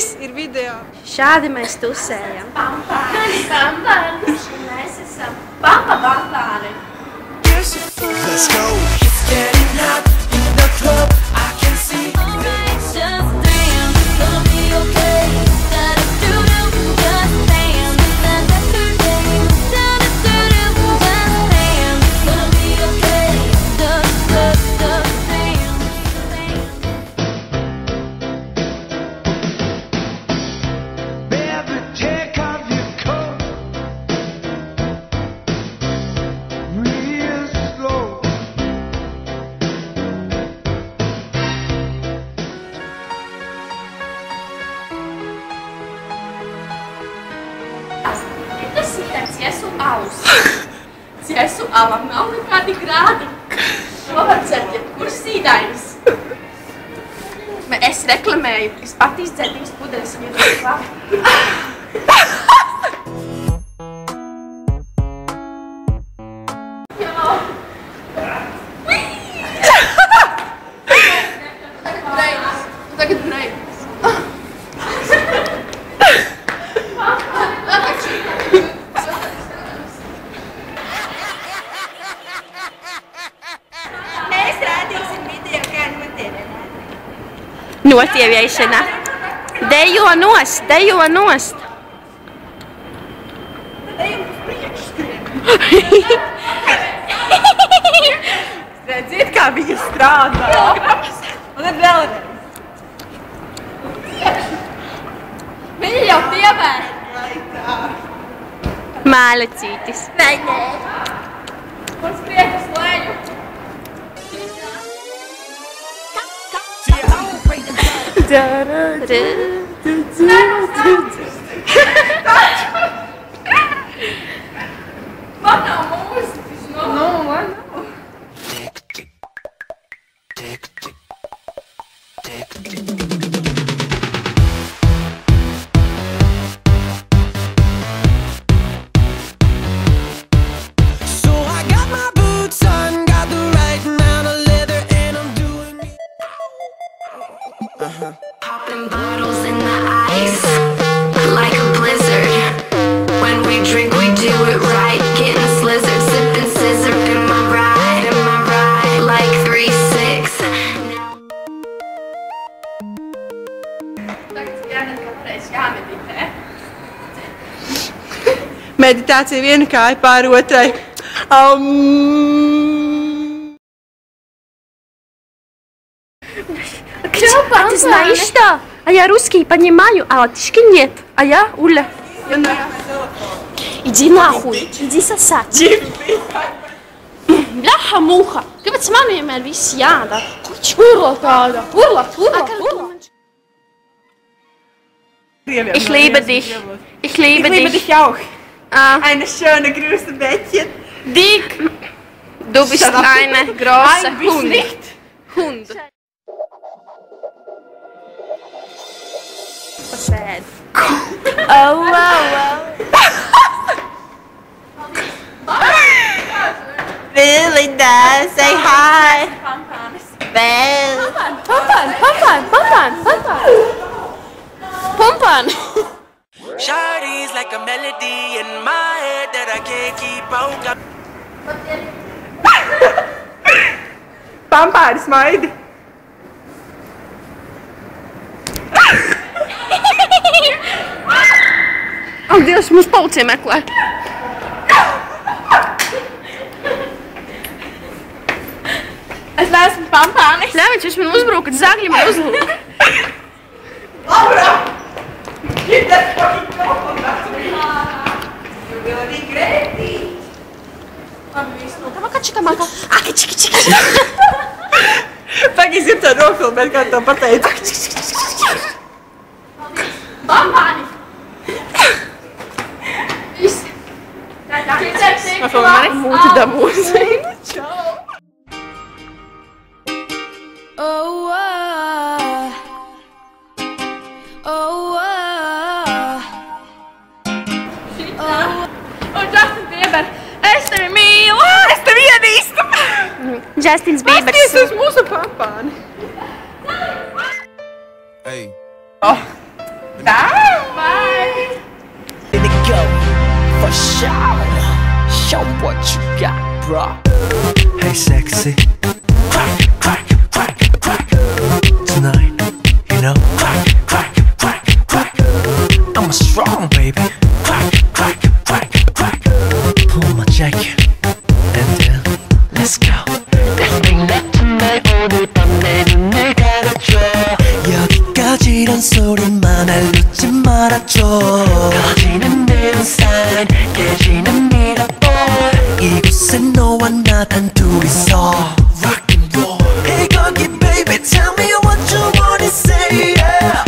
Viss ir video. Šādi mēs tusējam. Pampāni, pampāni. Mēs esam pampa pampāni. Let's go. It's getting hot ciesu alus. Ciesu alam nav nekādi grādi. To var dzert jebkurš sīdainis. Es reklamēju, es pati izdzēru divas pudeles un iedodu klāt. Notieviešana. Dejo nost, dejo nost. Redziet, kā viņa strādā. Un tad vēlreiz. Viņa jau pievērš. Mālecītis. Nē, nē. Mom, no. jāmeditē. Meditācija viena kāja pār otrai. Um, А ты знаешь что? А я русский понимаю, а латышский нет. А я Уля. Иди нахуй, иди сосать. Bļaha muha! Kāpēc man vienmēr viss jādara? Kurš urla tāda? Urla, urla, urla. Ich liebe dich. Ich Ich liebe liebe dich. dich auch. Ah, Eine schöne große Bettchen. dick. Du bist up. eine große Nein, bist Hund. nicht. Hund. Sad. Oh, wow, wow. Belinda, say hi. Pampānis. Bell. Pumpan, pumpan, pumpan, pumpan. Pumpan. Shawty's like a melody in my head that I can't keep out. Got Pampāris maidi. Ak, Dievs, mums policija meklē. Es neesmu pampānis. Nē, viņš man uzbruka, zagļi man uzbruka. Laura! That's what he told me. You're gonna be crazy. Katika-maka. Aki, tiki, tiki. Pagi zita rokul, bet kā to pateicu. Aki, tiki, tiki, tiki. Bambāni! Viss. Tā ir tā. Mēs vēl mani mūti dabūsim. Čau! Justins Bībers. Pasties uz mūsu pampāni. Hey, Oh, Bye. Bye. Let it go for sure. Show what you got, bro. Hey, sexy. Crack, crack, crack, crack. Tonight, you know. Crack, crack, crack, crack. I'm a strong baby. 이제는 내가 가줘. 여기까지란 소리만 알려지 말아줘. 커지는 내 우산 깨지는 미라볼. 이곳엔 너와 나 단 둘이서 Rock and roll. Hey 거기 baby tell me what you wanna say yeah.